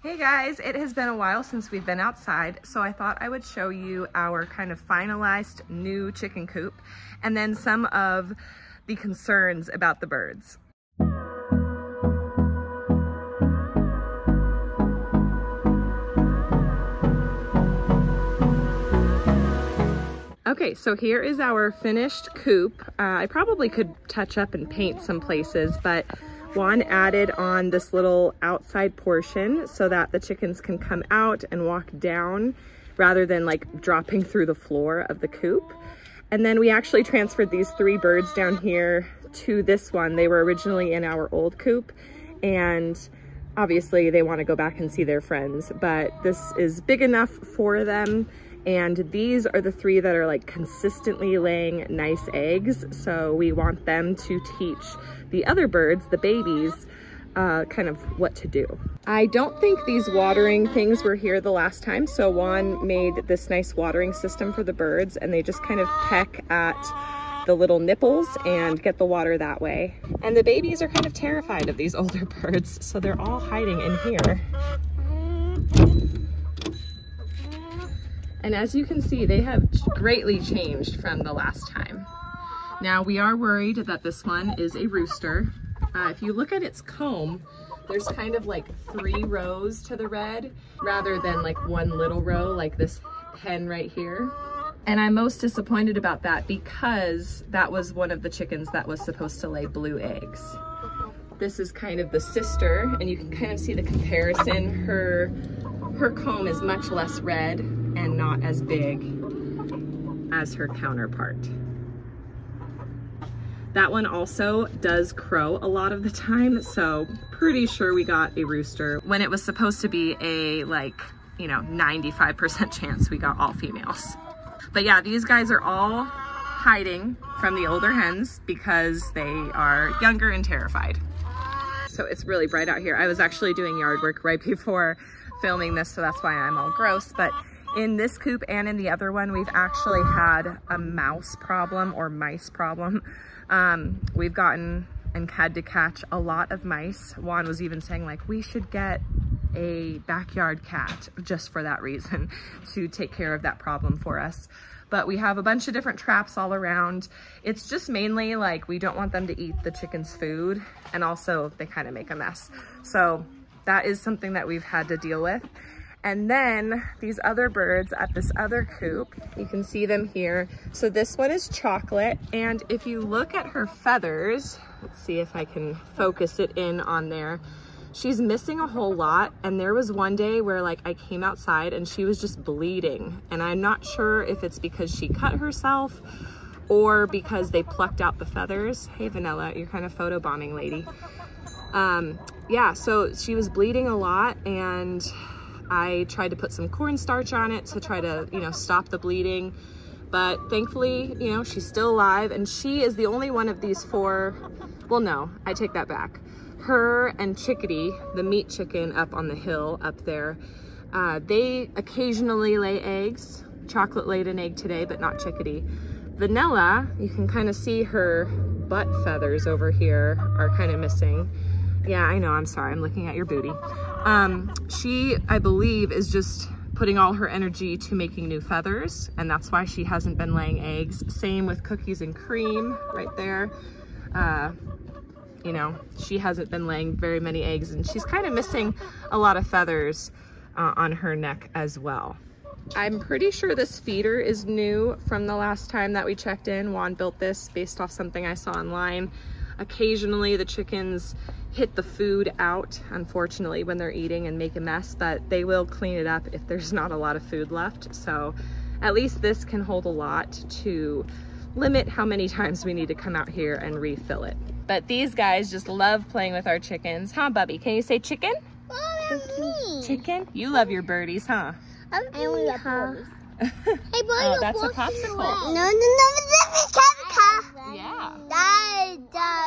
Hey guys, it has been a while since we've been outside, so I thought I would show you our kind of finalized new chicken coop and then some of the concerns about the birds. Okay, so here is our finished coop. Uh, I probably could touch up and paint some places, but Juan added on this little outside portion so that the chickens can come out and walk down rather than like dropping through the floor of the coop. And then we actually transferred these three birds down here to this one. They were originally in our old coop and obviously they want to go back and see their friends, but this is big enough for them and these are the three that are like consistently laying nice eggs. So we want them to teach the other birds, the babies, uh, kind of what to do. I don't think these watering things were here the last time. So Juan made this nice watering system for the birds and they just kind of peck at the little nipples and get the water that way. And the babies are kind of terrified of these older birds. So they're all hiding in here. And as you can see, they have greatly changed from the last time. Now we are worried that this one is a rooster. Uh, if you look at its comb, there's kind of like three rows to the red rather than like one little row like this hen right here. And I'm most disappointed about that because that was one of the chickens that was supposed to lay blue eggs. This is kind of the sister and you can kind of see the comparison. Her, her comb is much less red and not as big as her counterpart. That one also does crow a lot of the time, so pretty sure we got a rooster when it was supposed to be a like, you know, 95% chance we got all females. But yeah, these guys are all hiding from the older hens because they are younger and terrified. So it's really bright out here. I was actually doing yard work right before filming this, so that's why I'm all gross. But in this coop and in the other one, we've actually had a mouse problem or mice problem. Um, we've gotten and had to catch a lot of mice. Juan was even saying like, we should get a backyard cat just for that reason to take care of that problem for us. But we have a bunch of different traps all around. It's just mainly like, we don't want them to eat the chicken's food and also they kind of make a mess. So that is something that we've had to deal with. And then these other birds at this other coop, you can see them here. So this one is chocolate. And if you look at her feathers, let's see if I can focus it in on there. She's missing a whole lot. And there was one day where like I came outside and she was just bleeding. And I'm not sure if it's because she cut herself or because they plucked out the feathers. Hey, Vanilla, you're kind of photo bombing lady. Um, yeah, so she was bleeding a lot and I tried to put some cornstarch on it to try to, you know, stop the bleeding. But thankfully, you know, she's still alive and she is the only one of these four. Well, no, I take that back. Her and Chickadee, the meat chicken up on the hill up there, uh, they occasionally lay eggs. Chocolate laid an egg today, but not Chickadee. Vanilla, you can kind of see her butt feathers over here are kind of missing. Yeah, I know, I'm sorry, I'm looking at your booty. Um, she, I believe, is just putting all her energy to making new feathers, and that's why she hasn't been laying eggs. Same with cookies and cream right there. Uh, you know, she hasn't been laying very many eggs, and she's kind of missing a lot of feathers uh, on her neck as well. I'm pretty sure this feeder is new from the last time that we checked in. Juan built this based off something I saw online. Occasionally the chickens hit the food out, unfortunately, when they're eating and make a mess, but they will clean it up if there's not a lot of food left. So at least this can hold a lot to limit how many times we need to come out here and refill it. But these guys just love playing with our chickens. Huh, Bubby? Can you say chicken? Oh, chicken? You love your birdies, huh? I'm really her. hey, boy, oh, that's a popsicle. No, no, no, this is Kevka. Yeah. Die, die.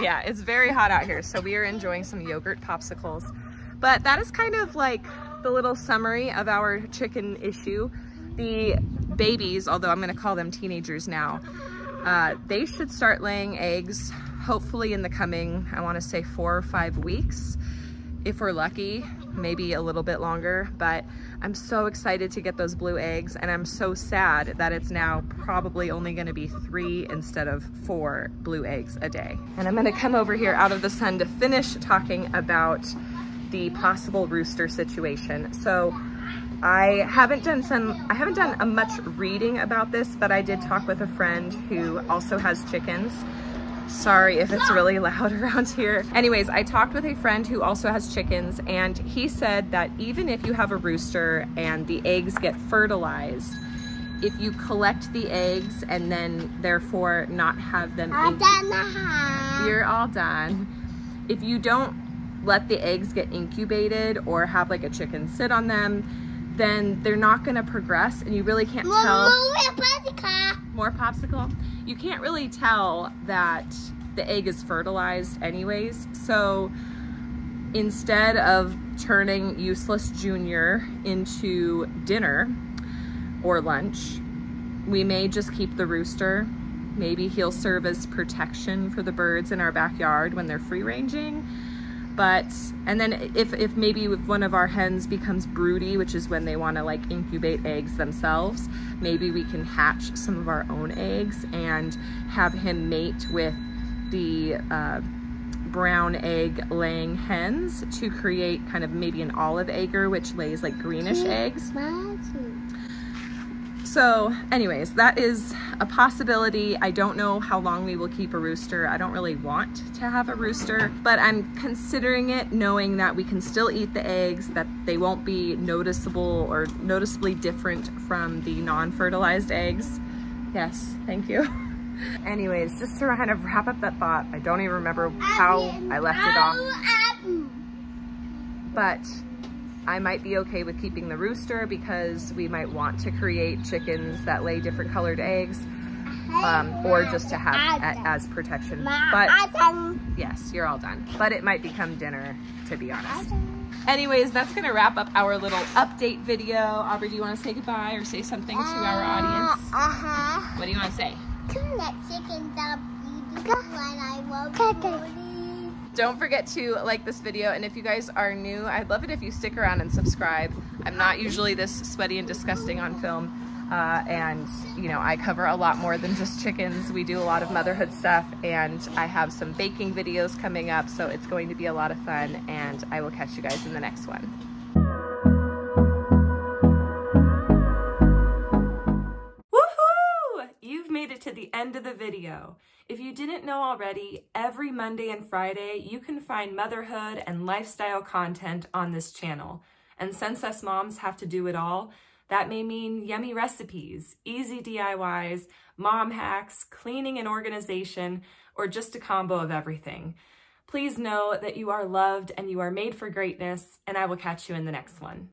yeah, it's very hot out here, so we are enjoying some yogurt popsicles. But that is kind of like the little summary of our chicken issue. The babies, although I'm gonna call them teenagers now, uh, they should start laying eggs hopefully in the coming, I wanna say four or five weeks. if we're lucky, maybe a little bit longer, but I'm so excited to get those blue eggs and I'm so sad that it's now probably only gonna be three instead of four blue eggs a day. And I'm gonna come over here out of the sun to finish talking about the possible rooster situation. So I haven't done some, I haven't done a much reading about this, but I did talk with a friend who also has chickens Sorry if it's really loud around here. Anyways, I talked with a friend who also has chickens and he said that even if you have a rooster and the eggs get fertilized, if you collect the eggs and then therefore not have them you're all done. If you don't let the eggs get incubated or have like a chicken sit on them, then they're not gonna progress and you really can't tell. More popsicle? you can't really tell that the egg is fertilized anyways. So instead of turning useless junior into dinner or lunch, we may just keep the rooster. Maybe he'll serve as protection for the birds in our backyard when they're free ranging but and then if, if maybe if one of our hens becomes broody which is when they want to like incubate eggs themselves maybe we can hatch some of our own eggs and have him mate with the uh, brown egg laying hens to create kind of maybe an olive egger which lays like greenish eggs so anyways, that is a possibility. I don't know how long we will keep a rooster. I don't really want to have a rooster, but I'm considering it knowing that we can still eat the eggs, that they won't be noticeable or noticeably different from the non-fertilized eggs. Yes, thank you. Anyways, just to kind of wrap up that thought, I don't even remember how I left it off. But I might be okay with keeping the rooster because we might want to create chickens that lay different colored eggs um, or just to have as protection. But yes, you're all done. But it might become dinner, to be honest. Anyways, that's gonna wrap up our little update video. Aubrey, do you wanna say goodbye or say something to our audience? Uh-huh. What do you wanna say? chickens are beautiful and I love don't forget to like this video, and if you guys are new, I'd love it if you stick around and subscribe. I'm not usually this sweaty and disgusting on film, uh, and you know, I cover a lot more than just chickens. We do a lot of motherhood stuff, and I have some baking videos coming up, so it's going to be a lot of fun, and I will catch you guys in the next one. End of the video. If you didn't know already, every Monday and Friday, you can find motherhood and lifestyle content on this channel. And since us moms have to do it all, that may mean yummy recipes, easy DIYs, mom hacks, cleaning and organization, or just a combo of everything. Please know that you are loved and you are made for greatness, and I will catch you in the next one.